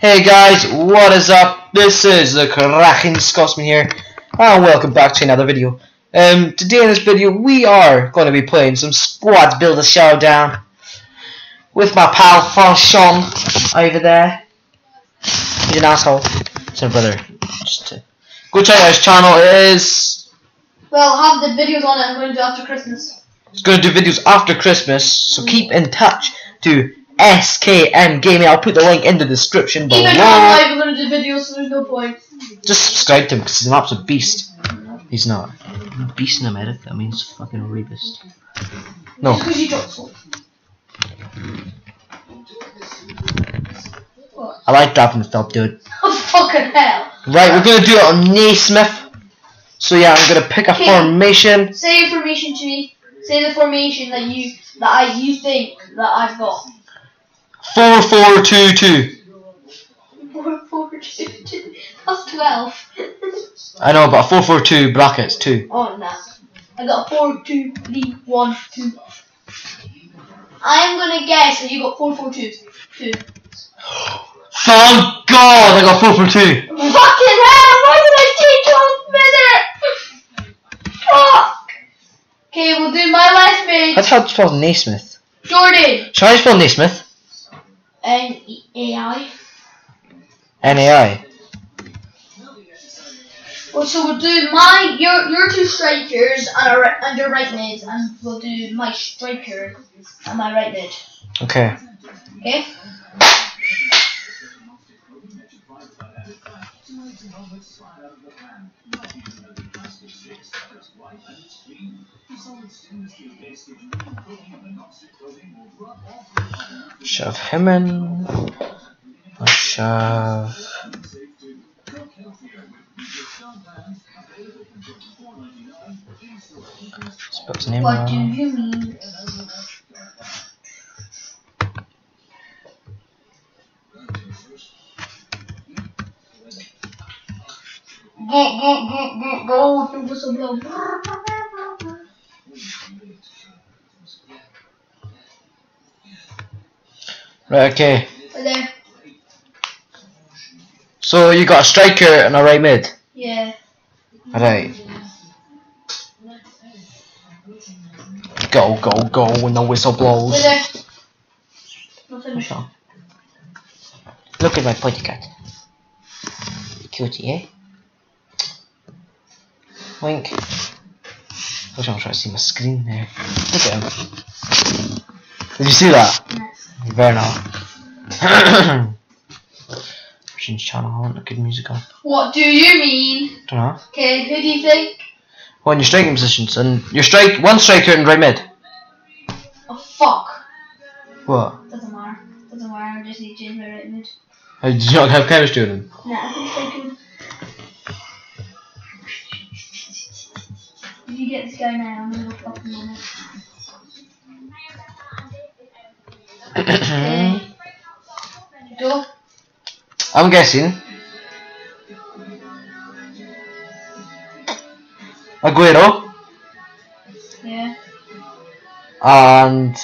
Hey guys, what is up? This is the Cracking Scotsman here, and welcome back to another video. Um, today in this video, we are going to be playing some Squads Builder Showdown with my pal Franchon over there. He's an asshole. It's my brother. Just to go check out his channel. It is Well, have the videos on it. I'm going to do after Christmas. It's going to do videos after Christmas, so keep in touch to SKM Gaming. I'll put the link in the description below. Even live, we're going to do videos, so there's no point. Just subscribe to him because he's an absolute beast. He's not. Beast in America means fucking rapist. No. Because you dropped salt. I like dropping stuff, dude. Oh, fucking hell. Right, we're gonna do it on Naismith. So yeah, I'm gonna pick a Okay. formation. Say information to me. Say the formation that you that I you think that I've got. Four four two two. Four, four, two, two. That's twelve. I know, but four four two brackets two. oh no. I got a four, two, three, one, two. I'm gonna guess that you got four, four, two, two. Thank God, I got four four two. Fucking hell! Why did I take 12 minutes? Fuck! Okay, we'll do my last page. That's how it spells Naismith. Jordan. Shall I spell Naismith? N A I. N A I. Well, so we'll do my your your two strikers and, our, and your right mid, and we'll do my striker and my right mid. Okay. Okay? Shove him in. I shove. Spell his name What do wrong. you mean? Go go go go go! The Right, okay. There. So you got a striker and a right mid. Yeah. Right. Go, go, go when the whistle blows. there. Look at my potty cat. Cutie, eh? Wink. Wish I'm trying to see my screen there. Look at him. Did you see that? Yes. Not. Change channel, I want a good music on. What do you mean? Don't know. Okay, who do you think? Well, in your striking positions, and your strike, one striker and right mid. Oh fuck. What? Doesn't matter. Doesn't matter. I just need to change my right mid. How did not have chemistry with him? Nah, I think I can. If you get this guy now, I'm gonna go fucking on it. I'm guessing. Aguero Yeah. and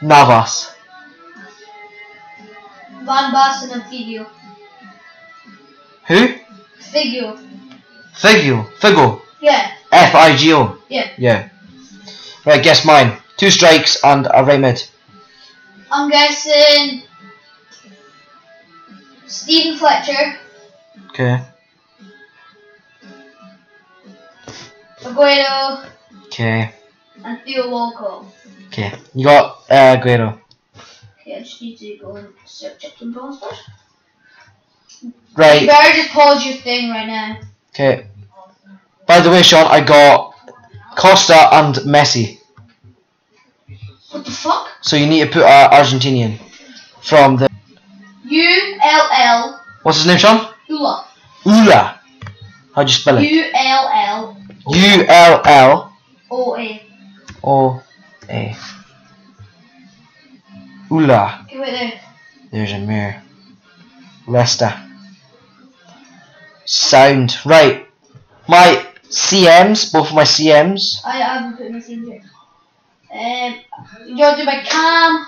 Navas. Van Basten and Figo. Who? Figo. Figo. Figo. Yeah. F I G O. Yeah. Yeah. Right, guess mine. Two strikes and a right mid. I'm guessing. Stephen Fletcher. Okay. Aguero. Okay. And Theo Walcott. Okay. You got uh, Aguero. Okay, I just need to go and search up some bronze first. You Right. better just pause your thing right now. Okay. By the way, Sean, I got Costa and Messi. Fuck? So you need to put uh, Argentinian from the. U L L What's his name, Sean? Ula. Ula. How'd you spell it? U L L U L L O A. O A. Ula. Okay, wait there. There's a mirror. Leicester. Sound. Right. My CMs, both of my CMs. I I haven't put my team here. Um, you want to do my cam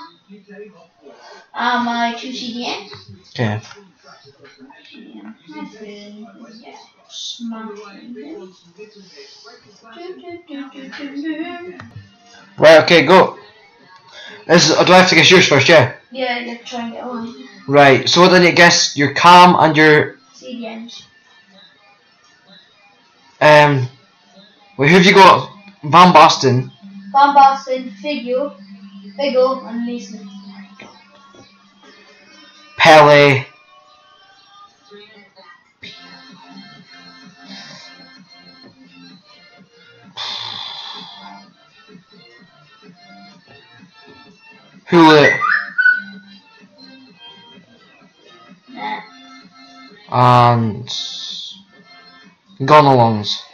and my two CDMs. Okay. Right. Okay. Go. This is, do I have to guess yours first? Yeah. Yeah, yeah, try and get one. Right. So what did you guess? Your cam and your CDMs. um. Wait, who have you got? Van Basten. Van Basten, Figure, Figo, and Leeson. Pele. Hula Nah. Um, and Gonalons.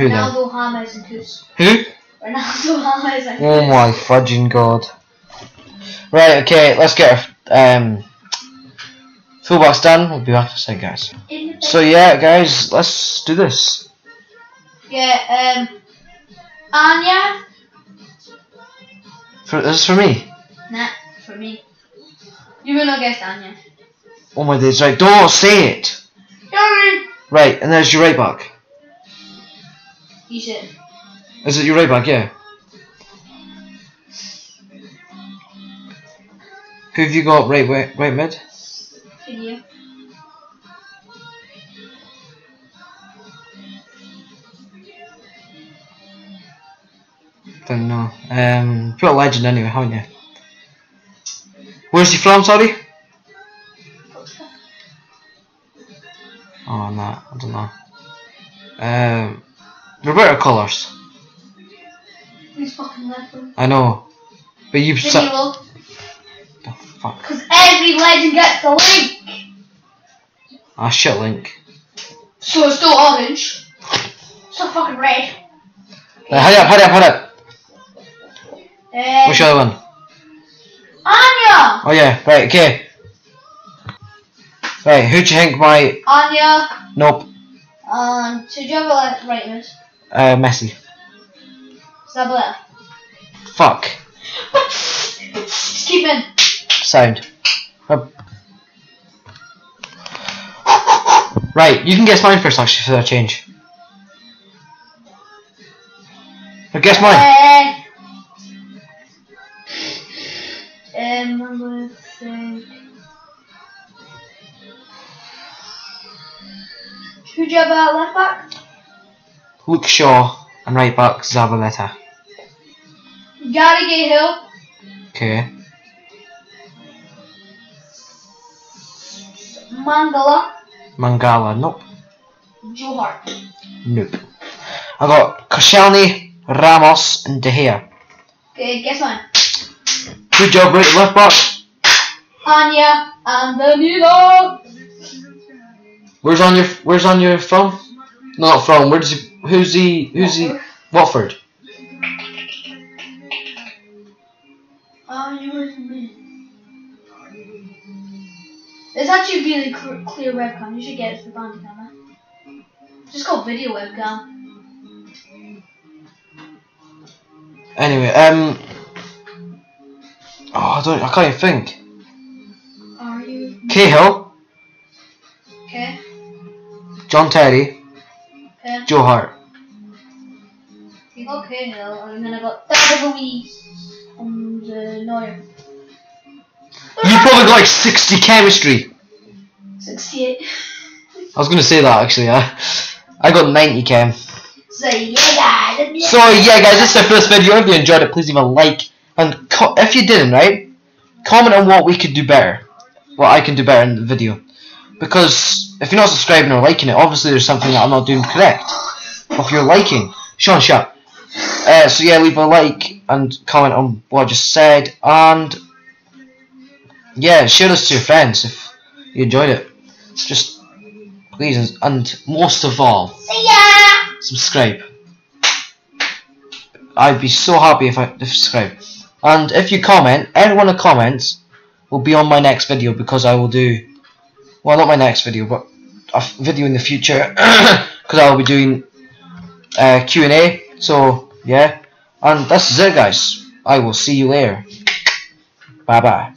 Who then? Ronaldo, James, and. Who? Ronaldo, James, and Oh my fudging god. Right, okay, let's get our um, fullbacks done. We'll be back in a second, guys. So yeah, guys, let's do this. Yeah, um, Anya. For, this is for me. Nah, for me. You will not guess Anya. Oh my days, right, don't say it. Darren! Right, and there's your right back. Is it your right back? Yeah. Who have you got right wi- right mid? Video. Don't know. Um, put a legend anyway, haven't you? Where's he from? Sorry. Oh no, I don't know. Um, Roberto Carlos. Who's fucking left? I know, but you. Su- Video. the fuck. Because every legend gets the link. Ah shit, Link. So it's still orange. Still fucking red. Uh, hurry up, hurry up, hurry up. Um, What's the other one? Anya! Oh yeah, right, okay. Right, who do you think my Anya. nope, Um, so do you have a left right mid? Uh, Messi? Zabaleta. Fuck. Just keep in. Sound. Uh, Right, you can guess mine first actually for that change. Or guess mine. Uh, um, I'm gonna think. Who do you have at left back? Luke Shaw and right back Zabaleta. Gary Cahill. Okay. Mangala. Mangala, nope. Joe Hart. Nope. I got Koscielny, Ramos and De Gea. Okay, guess mine. Good job, right left back. Anya and Danilo. Where's on your Where's on your from? No, not from. Where's he? Who's he? Who's he? Watford. Oh, you were. It's actually really cl- clear webcam. You should get it for bounty camera. Just called video webcam. Anyway, um. Oh, I don't. I can't even think. Are you Cahill, okay? John Terry, Okay. Joe Hart. Got Cahill, and then I got Luiz and uh, Neuer. You probably got like 60 chemistry. 68. I was gonna say that actually. Yeah. I got 90 chem. So yeah, guys. So yeah, guys, this is the first video. If you enjoyed it, please leave a like. And if you didn't, right, comment on what we could do better. What I can do better in the video. Because if you're not subscribing or liking it, obviously there's something that I'm not doing correct. But if you're liking, Sean, shut. Uh, so yeah, leave a like and comment on what I just said, and yeah, share this to your friends if you enjoyed it. Just please, and, most of all, subscribe. I'd be so happy if I if you subscribe. And if you comment, everyone who comments will be on my next video because I will do, well, not my next video, but a video in the future because I will be doing uh, Q and A. So yeah, and this is it, guys. I will see you later. Bye bye.